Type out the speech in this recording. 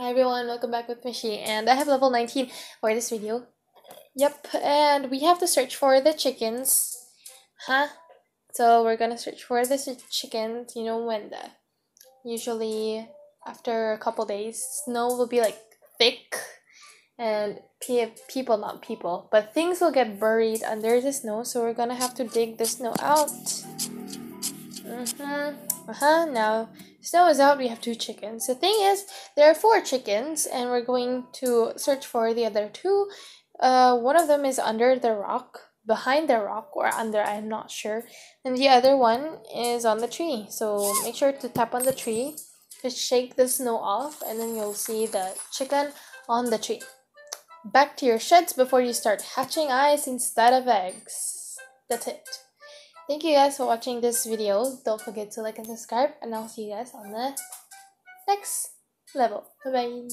Hi everyone, welcome back with Mishi, and I have level 19 for this video. Yep, and we have to search for the chickens. Huh? So we're gonna search for the chickens, you know, when the, usually after a couple days, snow will be like thick, and pe people, not people, but things will get buried under the snow, so we're gonna have to dig the snow out. Mm-hmm. Uh-huh, now snow is out, we have two chickens. The thing is, there are four chickens, and we're going to search for the other two. Uh, one of them is under the rock, behind the rock, or under, I'm not sure. And the other one is on the tree. So make sure to tap on the tree to shake the snow off, and then you'll see the chicken on the tree. Back to your sheds before you start hatching eyes instead of eggs. That's it. Thank you guys for watching this video. Don't forget to like and subscribe and I'll see you guys on the next level. Bye bye.